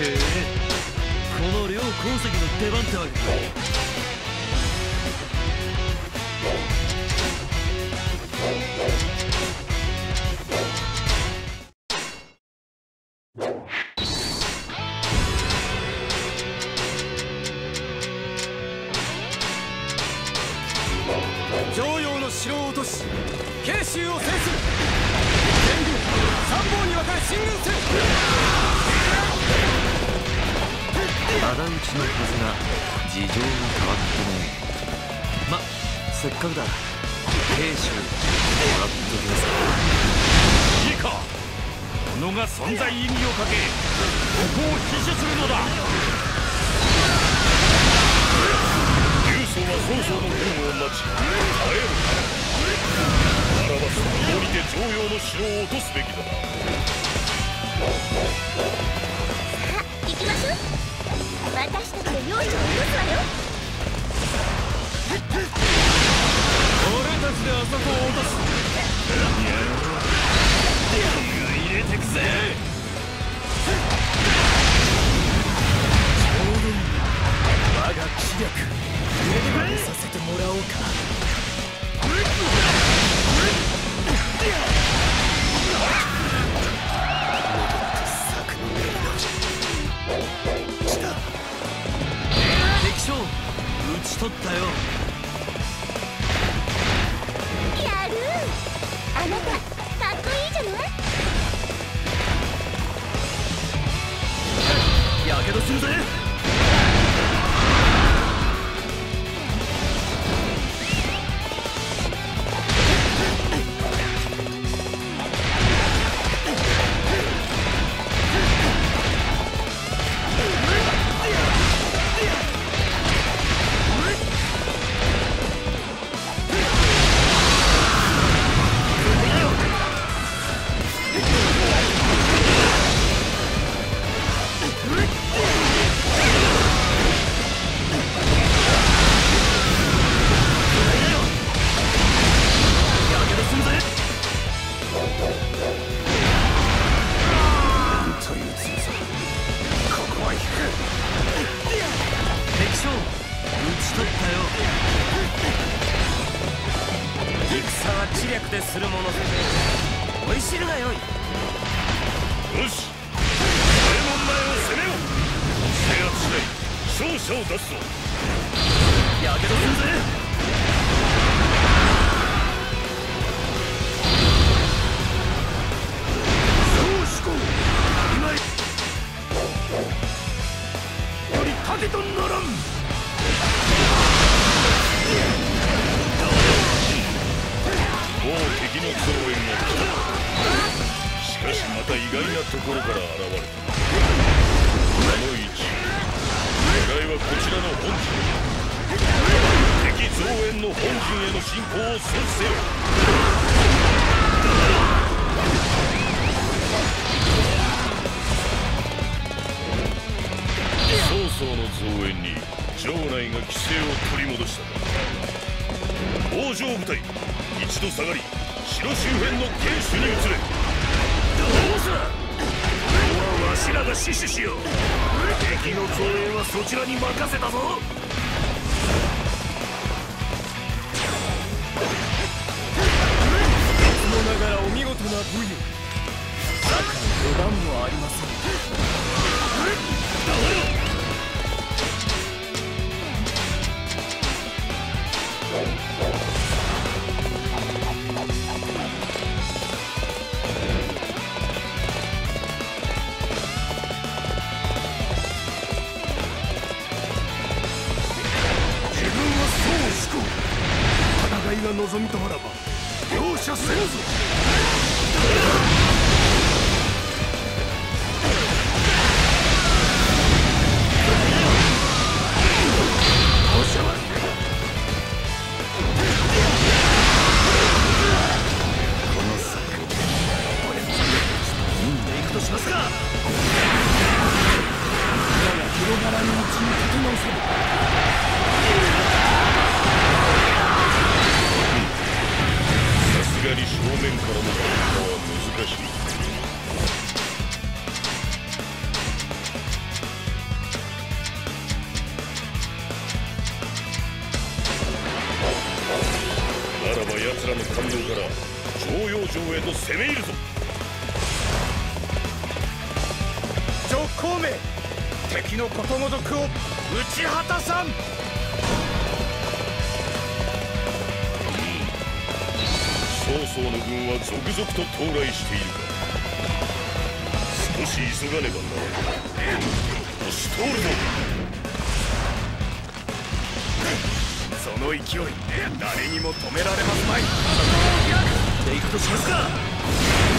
この両鉱石の出番ってわけ常用の城を落とし慶州を制する。天軍三方に分かれ進軍せよあ討ちのはずが事情が変わってないまっせっかくだ兵士もらっときなさいいいか己が存在意義をかけここを死守するのだ劉曹は曹操の軍を待ち耐えるならばそのりで常用の城を落とすべきださあ行きましょう。私たちで領地を落すわよ。俺たちであそこを落とす。や入れてくぜ。けどするぜ。知略でするものいるがよい。よし。門前を攻めよ制圧しない。勝者を出すぞ。やけどするぜ。より盾とならん。僧の増援に城内が規制を取り戻した北条部隊一度下がり。城周辺の原主に移れどうぞこれはわしらが死守しよう。敵の増援はそちらに任せたぞ。武勇サの出番もあり曹の軍は続々と到来しているか少し急がねばならぬ。押し通るぞその勢い誰にも止められますまい。で行くとしますか。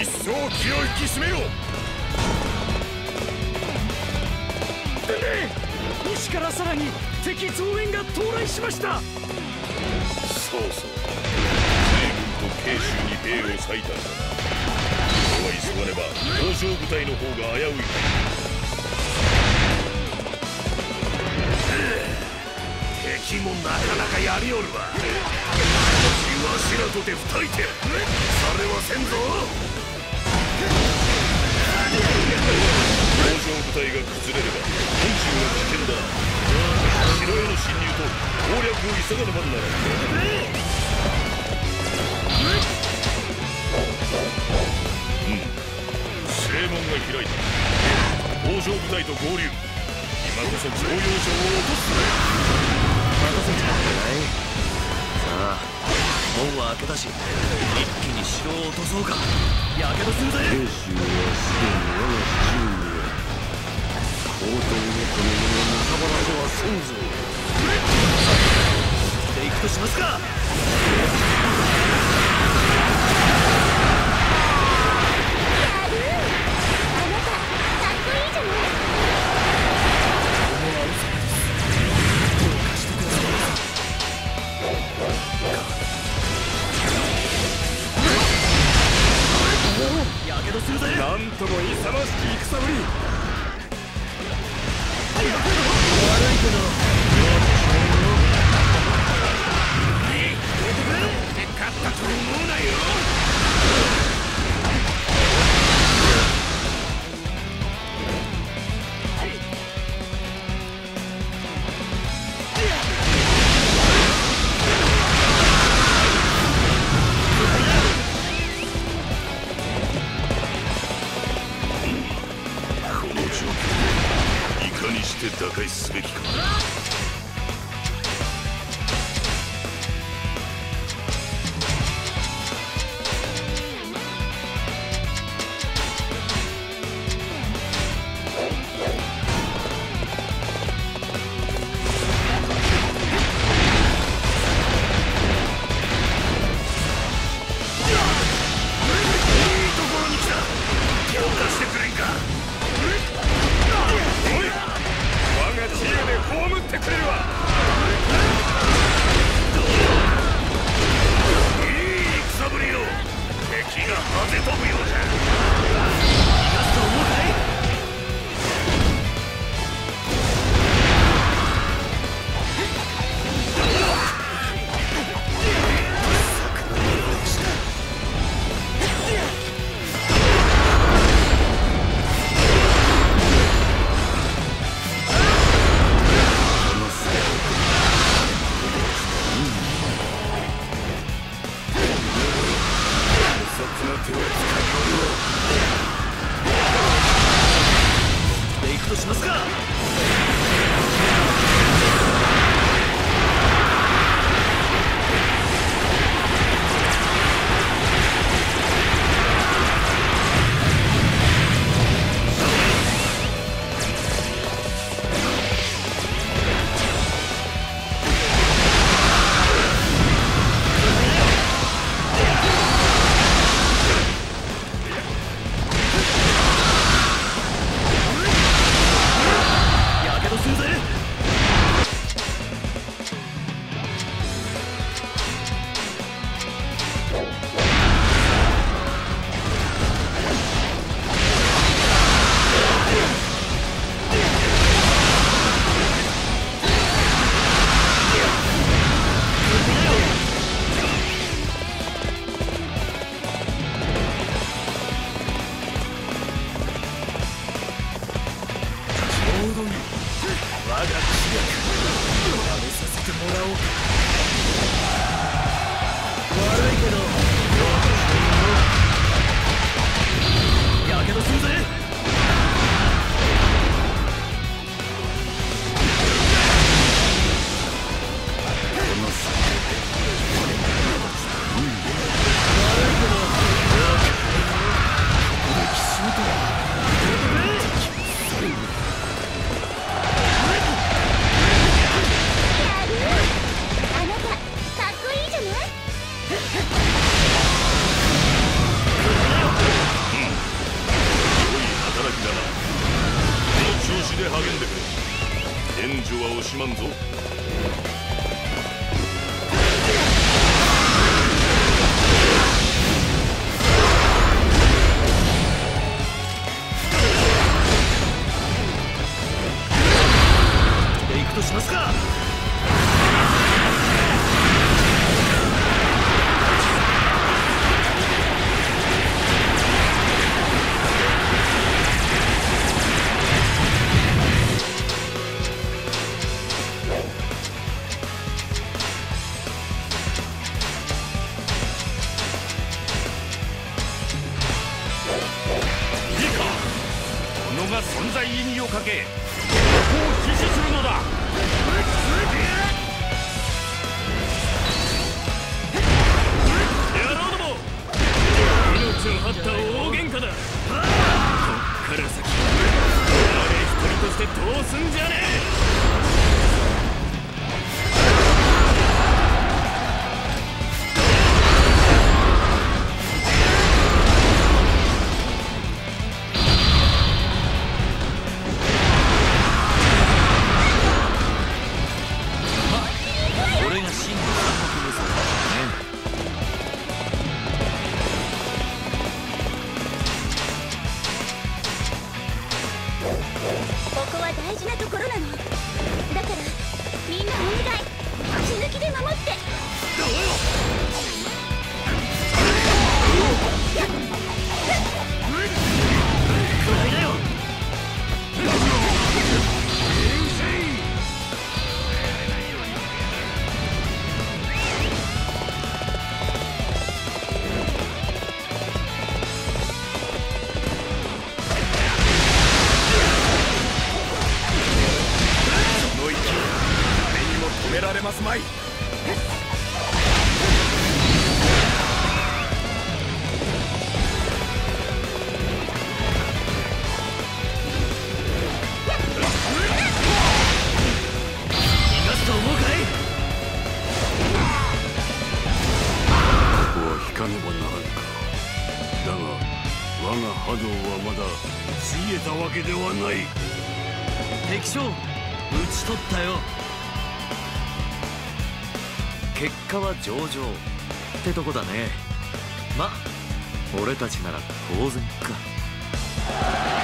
一層気を引き締めよ西からさらに敵増援が到来しました。そうそう。西軍と慶州に兵を割いたんだなこれは急がねば北条部隊の方が危うい敵もなかなかやりおるわ。わしらとて二人て。それはせんぞ部隊が崩れれば本州は危険だ城への侵入と攻略を急がねばならんうん正門が開いた北条部隊と合流今こそ徴用城を落とす任せてない。さあ門は開けたし一気に城を落とそうか。やけどするぜ。慶州はすでに我が手中にある高等のこの者を無ばらではせんぞ。で行くとしますか。意義をかけここを死守するのだ。野郎ども。命を張った大喧嘩だ。こっから先。誰一人としてどうすんじゃねえ。結果は上々。ってとこだね。ま俺たちなら当然か。